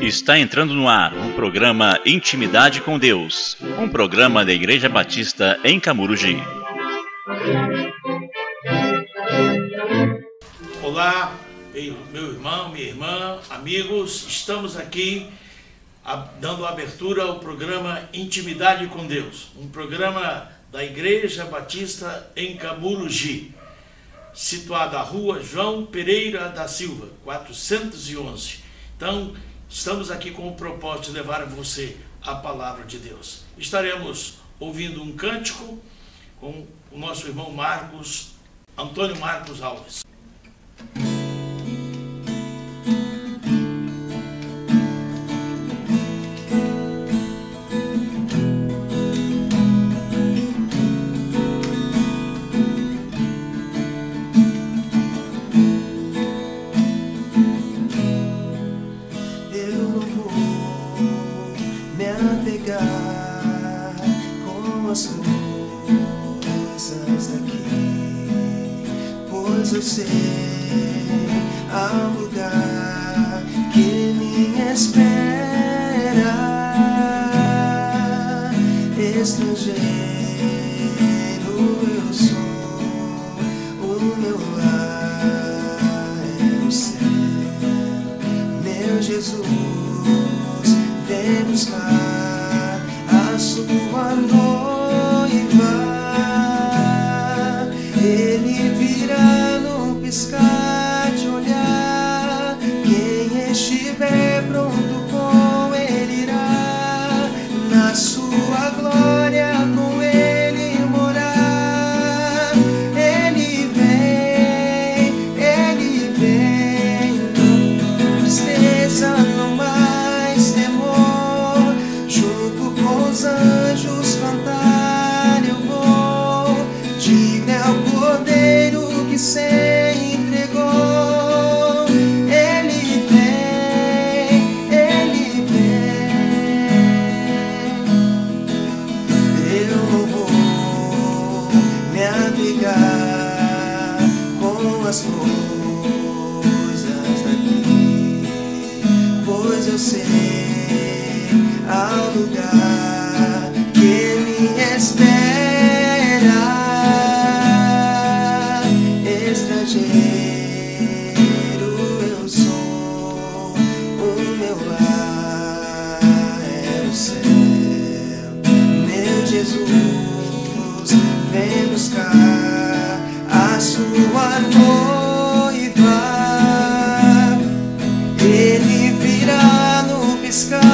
Está entrando no ar o programa Intimidade com Deus, um programa da Igreja Batista em Camurugi. Olá, meu irmão, minha irmã, amigos, estamos aqui dando abertura ao programa Intimidade com Deus, um programa da Igreja Batista em Camurugi, situada à rua João Pereira da Silva, 411. Então, estamos aqui com o propósito de levar você a palavra de Deus. Estaremos ouvindo um cântico com o nosso irmão Marcos, Antônio Marcos Alves. eu sei há um lugar que me espera. Estrangeiro eu sou, o meu lar é o céu, meu Jesus. Vem buscar a sua noiva. as coisas daqui, pois eu sei. arriscar.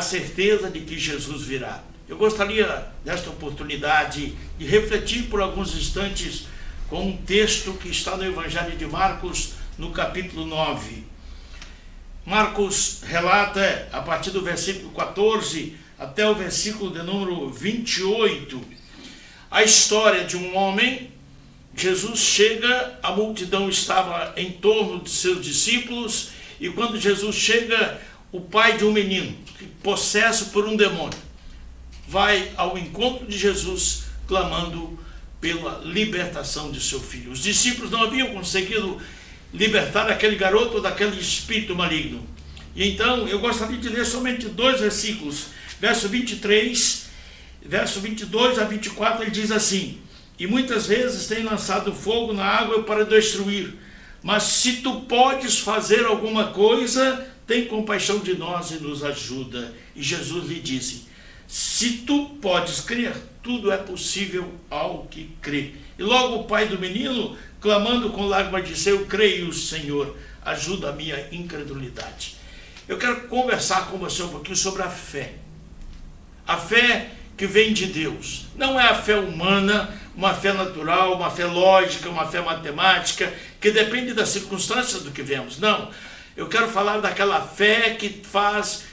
Certeza de que Jesus virá. Eu gostaria, nesta oportunidade, de refletir por alguns instantes com um texto que está no Evangelho de Marcos, no capítulo 9. Marcos relata, a partir do versículo 14 até o versículo de número 28, a história de um homem. Jesus chega, a multidão estava em torno de seus discípulos, e quando Jesus chega, o pai de um menino, possesso por um demônio, vai ao encontro de Jesus clamando pela libertação de seu filho. Os discípulos não haviam conseguido libertar aquele garoto daquele espírito maligno. E então eu gostaria de ler somente dois versículos, verso 23, verso 22 a 24, ele diz assim: E muitas vezes tem lançado fogo na água para destruir, mas se tu podes fazer alguma coisa, tem compaixão de nós e nos ajuda. E Jesus lhe disse: Se tu podes crer, tudo é possível ao que crê. E logo o pai do menino, clamando com lágrimas, disse: Eu creio, Senhor, ajuda a minha incredulidade. Eu quero conversar com você um pouquinho sobre a fé. A fé que vem de Deus. Não é a fé humana, uma fé natural, uma fé lógica, uma fé matemática, que depende das circunstâncias do que vemos. Não. Eu quero falar daquela fé que faz,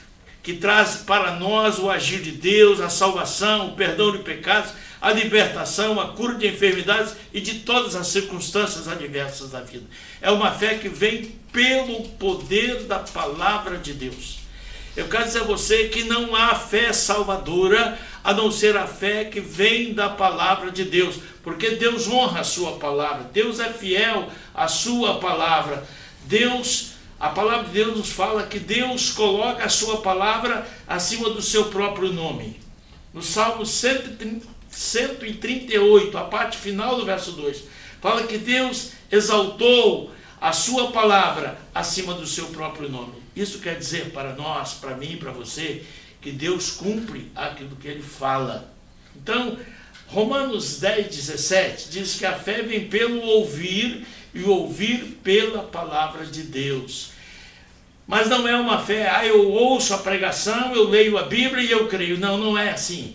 que traz para nós o agir de Deus, a salvação, o perdão de pecados, a libertação, a cura de enfermidades e de todas as circunstâncias adversas da vida. É uma fé que vem pelo poder da palavra de Deus. Eu quero dizer a você que não há fé salvadora a não ser a fé que vem da palavra de Deus, porque Deus honra a sua palavra, Deus é fiel à sua palavra. Deus, a palavra de Deus nos fala que Deus coloca a sua palavra acima do seu próprio nome. No Salmo 138, a parte final do verso 2, fala que Deus exaltou a sua palavra acima do seu próprio nome. Isso quer dizer para nós, para mim, para você, que Deus cumpre aquilo que ele fala. Então, Romanos 10, 17 diz que a fé vem pelo ouvir e o ouvir pela palavra de Deus. Mas não é uma fé, ah, eu ouço a pregação, eu leio a Bíblia e eu creio. Não, não é assim.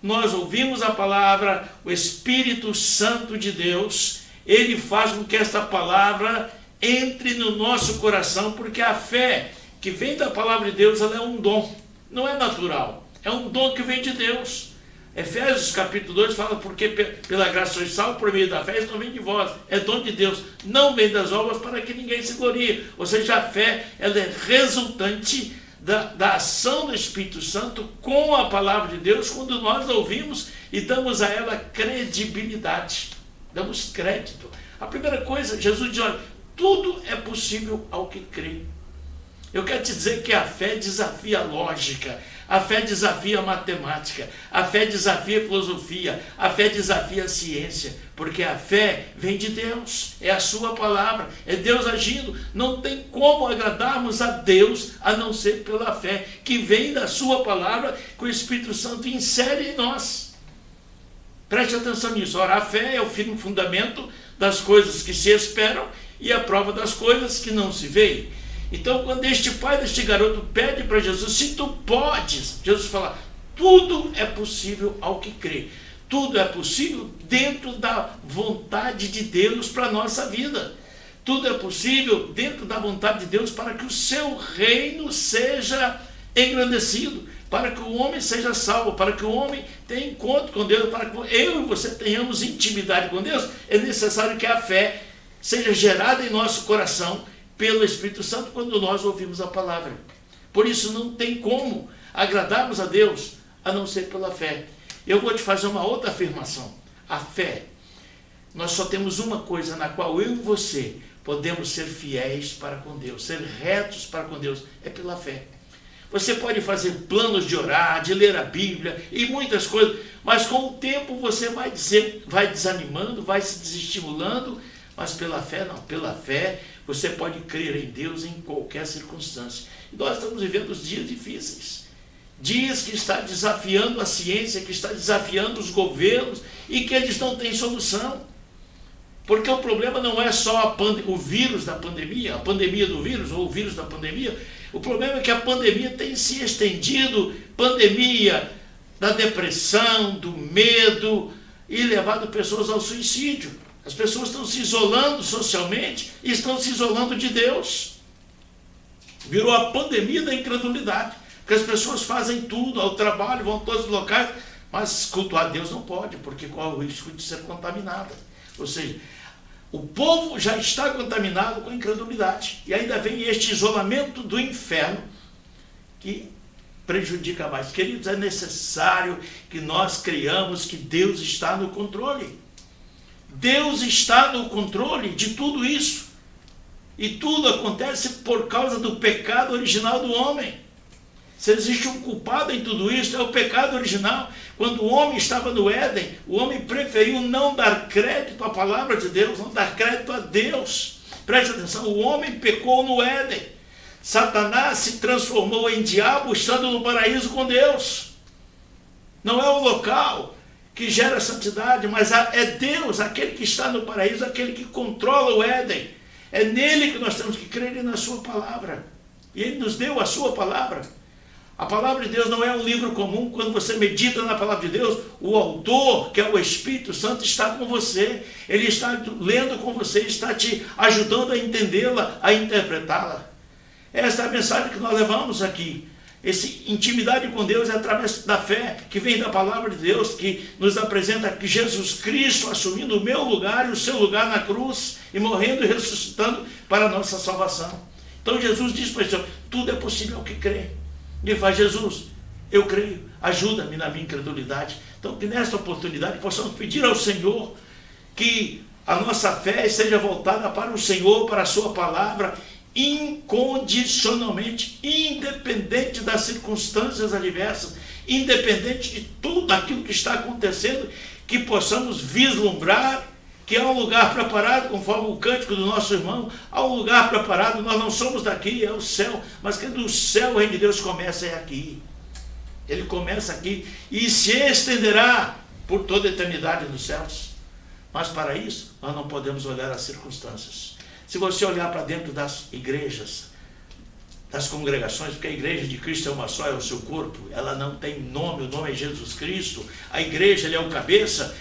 Nós ouvimos a palavra, o Espírito Santo de Deus, ele faz com que esta palavra entre no nosso coração, porque a fé que vem da palavra de Deus, ela é um dom não é natural, é um dom que vem de Deus. Efésios capítulo 2 fala, porque pela graça sois salvo por meio da fé, isso não vem de vós, é dom de Deus, não vem das obras para que ninguém se glorie. Ou seja, a fé ela é resultante da, da ação do Espírito Santo com a palavra de Deus, quando nós ouvimos e damos a ela credibilidade, damos crédito. A primeira coisa, Jesus diz, olha, tudo é possível ao que crê. Eu quero te dizer que a fé desafia a lógica, a fé desafia a matemática, a fé desafia a filosofia, a fé desafia a ciência, porque a fé vem de Deus, é a sua palavra, é Deus agindo. Não tem como agradarmos a Deus a não ser pela fé que vem da sua palavra, que o Espírito Santo insere em nós. Preste atenção nisso. Ora, a fé é o firme fundamento das coisas que se esperam e a prova das coisas que não se veem. Então, quando este pai deste garoto pede para Jesus, se tu podes, Jesus fala: tudo é possível ao que crê. Tudo é possível dentro da vontade de Deus para a nossa vida. Tudo é possível dentro da vontade de Deus para que o seu reino seja engrandecido, para que o homem seja salvo, para que o homem tenha encontro com Deus, para que eu e você tenhamos intimidade com Deus. É necessário que a fé seja gerada em nosso coração pelo Espírito Santo quando nós ouvimos a palavra. Por isso não tem como agradarmos a Deus a não ser pela fé. Eu vou te fazer uma outra afirmação. A fé. Nós só temos uma coisa na qual eu e você podemos ser fiéis para com Deus, ser retos para com Deus, é pela fé. Você pode fazer planos de orar, de ler a Bíblia e muitas coisas, mas com o tempo você vai, dizer, vai desanimando, vai se desestimulando, mas pela fé não, pela fé você pode crer em Deus em qualquer circunstância. E nós estamos vivendo dias difíceis. Dias que está desafiando a ciência, que está desafiando os governos e que eles não têm solução. Porque o problema não é só o vírus da pandemia, a pandemia do vírus ou o vírus da pandemia. O problema é que a pandemia tem se estendido pandemia da depressão, do medo e levado pessoas ao suicídio. As pessoas estão se isolando socialmente e estão se isolando de Deus. Virou a pandemia da incredulidade. Porque as pessoas fazem tudo, ao trabalho, vão todos os locais, mas cultuar Deus não pode, porque corre o risco de ser contaminada. Ou seja, o povo já está contaminado com a incredulidade. E ainda vem este isolamento do inferno que prejudica mais. Queridos, é necessário que nós criamos que Deus está no controle. Deus está no controle de tudo isso. E tudo acontece por causa do pecado original do homem. Se existe um culpado em tudo isso, é o pecado original. Quando o homem estava no Éden, o homem preferiu não dar crédito à palavra de Deus, não dar crédito a Deus. Preste atenção, o homem pecou no Éden. Satanás se transformou em diabo estando no paraíso com Deus. Não é o local que gera santidade, mas é Deus, aquele que está no paraíso, aquele que controla o Éden. É nele que nós temos que crer e na sua palavra. E ele nos deu a sua palavra. A palavra de Deus não é um livro comum. Quando você medita na palavra de Deus, o autor, que é o Espírito Santo, está com você. Ele está lendo com você, está te ajudando a entendê-la, a interpretá-la. Essa é a mensagem que nós levamos aqui. Essa intimidade com Deus é através da fé que vem da palavra de Deus, que nos apresenta que Jesus Cristo assumindo o meu lugar e o seu lugar na cruz, e morrendo e ressuscitando para a nossa salvação. Então Jesus diz para Senhor: tudo é possível ao que crê. Ele faz, Jesus, eu creio, ajuda-me na minha incredulidade. Então, que nesta oportunidade possamos pedir ao Senhor que a nossa fé seja voltada para o Senhor, para a Sua palavra, incondicionalmente, independente das circunstâncias adversas, independente de tudo aquilo que está acontecendo, que possamos vislumbrar que há um lugar preparado, conforme o cântico do nosso irmão, há um lugar preparado, nós não somos daqui, é o céu, mas que do céu o reino de Deus começa é aqui. Ele começa aqui e se estenderá por toda a eternidade nos céus. Mas para isso, nós não podemos olhar as circunstâncias. Se você olhar para dentro das igrejas, das congregações, porque a igreja de Cristo é uma só, é o seu corpo, ela não tem nome, o nome é Jesus Cristo, a igreja ele é o cabeça,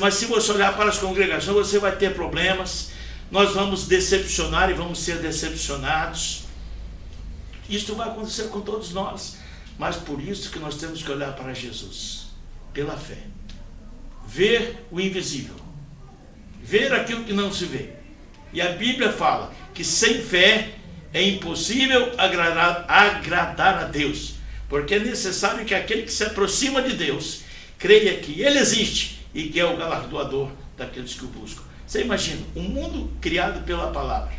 mas se você olhar para as congregações, você vai ter problemas. Nós vamos decepcionar e vamos ser decepcionados. Isso vai acontecer com todos nós. Mas por isso que nós temos que olhar para Jesus, pela fé. Ver o invisível. Ver aquilo que não se vê. E a Bíblia fala que sem fé é impossível agradar, agradar a Deus. Porque é necessário que aquele que se aproxima de Deus creia que Ele existe e que é o galardoador daqueles que o buscam. Você imagina, um mundo criado pela palavra.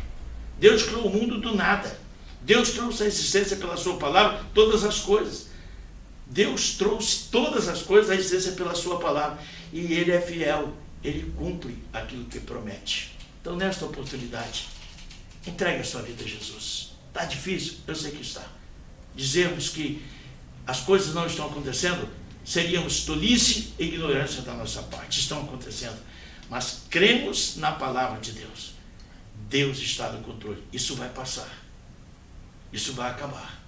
Deus criou o mundo do nada. Deus trouxe a existência pela sua palavra, todas as coisas. Deus trouxe todas as coisas à existência pela sua palavra. E ele é fiel, ele cumpre aquilo que promete. Então, nesta oportunidade, entregue a sua vida a Jesus. Está difícil? Eu sei que está. Dizermos que as coisas não estão acontecendo, seríamos tolice e ignorância da nossa parte. Estão acontecendo. Mas cremos na palavra de Deus. Deus está no controle. Isso vai passar. Isso vai acabar.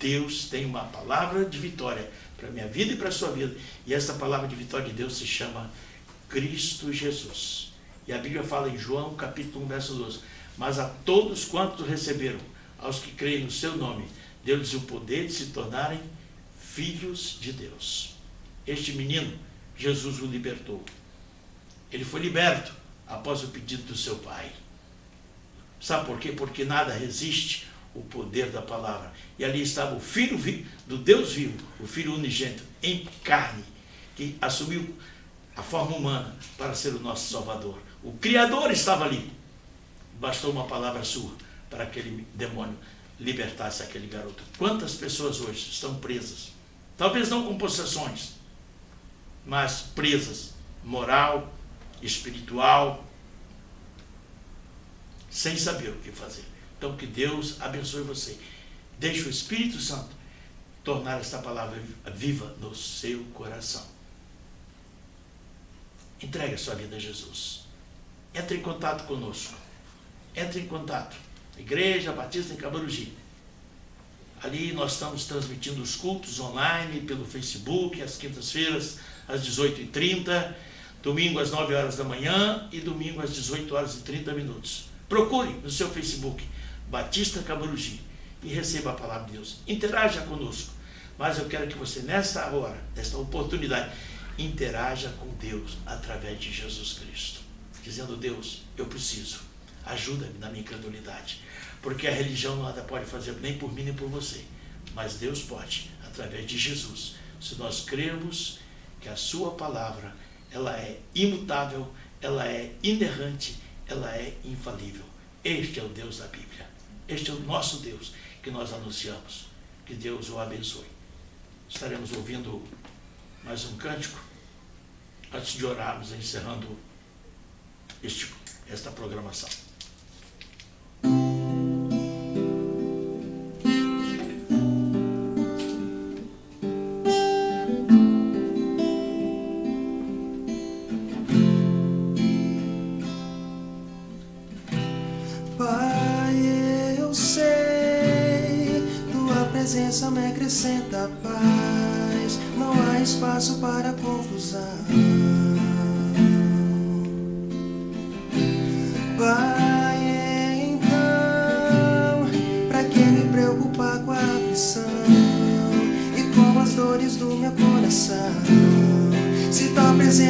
Deus tem uma palavra de vitória para a minha vida e para a sua vida. E essa palavra de vitória de Deus se chama Cristo Jesus. E a Bíblia fala em João capítulo 1, verso 12. Mas a todos quantos receberam, aos que creem no seu nome, deu-lhes o poder de se tornarem filhos de Deus. Este menino, Jesus o libertou. Ele foi liberto após o pedido do seu pai. Sabe por quê? Porque nada resiste o poder da palavra. E ali estava o Filho do Deus vivo, o Filho unigênito, em carne, que assumiu a forma humana para ser o nosso Salvador. O Criador estava ali. Bastou uma palavra sua para aquele demônio libertasse aquele garoto. Quantas pessoas hoje estão presas Talvez não com possessões, mas presas, moral, espiritual, sem saber o que fazer. Então que Deus abençoe você. Deixe o Espírito Santo tornar esta palavra viva no seu coração. Entregue a sua vida a Jesus. Entre em contato conosco. Entre em contato. Igreja Batista em Cabarugi. Ali nós estamos transmitindo os cultos online pelo Facebook, às quintas-feiras, às 18h30, domingo às 9 horas da manhã e domingo às 18 horas e 30 minutos. Procure no seu Facebook Batista Cabarugi e receba a palavra de Deus. Interaja conosco. Mas eu quero que você, nesta hora, nesta oportunidade, interaja com Deus através de Jesus Cristo. Dizendo, Deus, eu preciso. Ajuda-me na minha incredulidade. Porque a religião nada pode fazer nem por mim nem por você. Mas Deus pode, através de Jesus. Se nós crermos que a sua palavra, ela é imutável, ela é inerrante, ela é infalível. Este é o Deus da Bíblia. Este é o nosso Deus que nós anunciamos. Que Deus o abençoe. Estaremos ouvindo mais um cântico antes de orarmos, encerrando este, esta programação. Pai, eu sei, tua presença me acrescenta paz, não há espaço para confusão.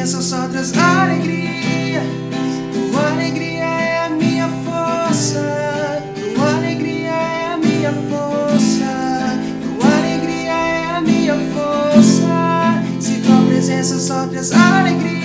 Presença só traz alegria, tua alegria é a minha força. Tua alegria é a minha força. Tua alegria é a minha força. Se tua presença só traz alegria,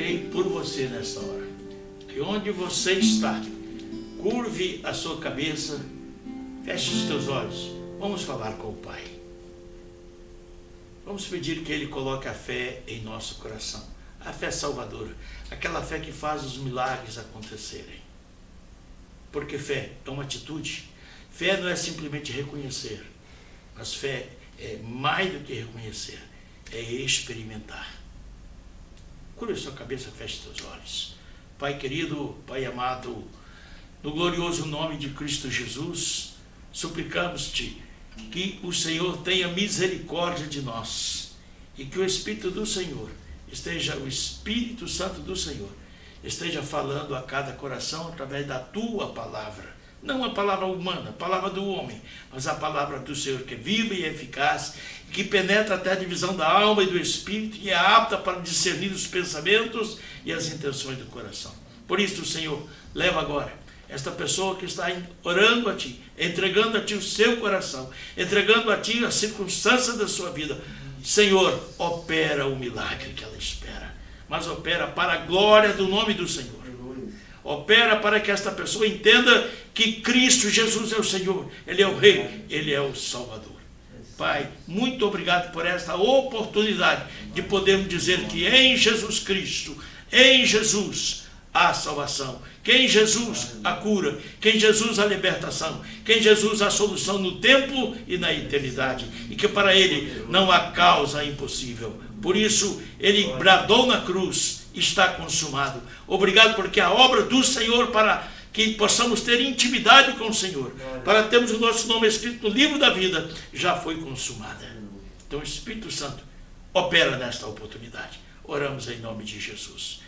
e por você nesta hora. Que onde você está, curve a sua cabeça, feche os teus olhos. Vamos falar com o Pai. Vamos pedir que Ele coloque a fé em nosso coração. A fé salvadora. Aquela fé que faz os milagres acontecerem. Porque fé uma atitude. Fé não é simplesmente reconhecer. Mas fé é mais do que reconhecer. É experimentar. Cure sua cabeça, feche seus olhos. Pai querido, Pai amado, no glorioso nome de Cristo Jesus, suplicamos-te que o Senhor tenha misericórdia de nós e que o Espírito do Senhor esteja, o Espírito Santo do Senhor, esteja falando a cada coração através da tua palavra. Não a palavra humana, a palavra do homem, mas a palavra do Senhor que é viva e eficaz, que penetra até a divisão da alma e do espírito e é apta para discernir os pensamentos e as intenções do coração. Por isso, Senhor, leva agora esta pessoa que está orando a Ti, entregando a Ti o seu coração, entregando a Ti as circunstâncias da sua vida. Senhor, opera o milagre que ela espera, mas opera para a glória do nome do Senhor. Opera para que esta pessoa entenda que Cristo Jesus é o Senhor, Ele é o Rei, Ele é o Salvador. Pai, muito obrigado por esta oportunidade de podermos dizer que em Jesus Cristo, em Jesus, há salvação, que em Jesus a cura, que em Jesus a libertação, que em Jesus a solução no tempo e na eternidade, e que para Ele não há causa impossível. Por isso, Ele bradou na cruz, está consumado. Obrigado porque a obra do Senhor para que possamos ter intimidade com o Senhor, para termos o nosso nome escrito no livro da vida, já foi consumada. Então, Espírito Santo, opera nesta oportunidade. Oramos em nome de Jesus.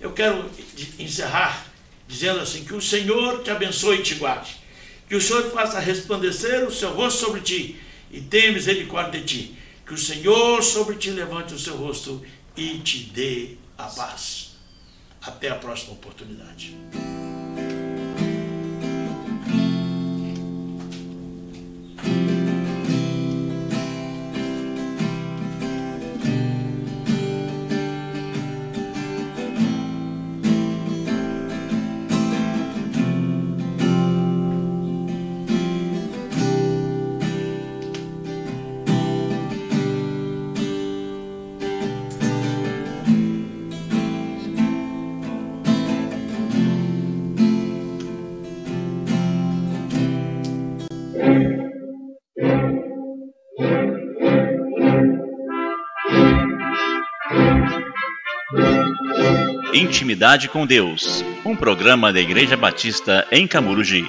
Eu quero encerrar dizendo assim: que o Senhor te abençoe e te guarde, que o Senhor faça resplandecer o seu rosto sobre ti e tenha misericórdia de ti, que o Senhor sobre ti levante o seu rosto e te dê a paz. Até a próxima oportunidade. Intimidade com Deus, um programa da Igreja Batista em Camurugi.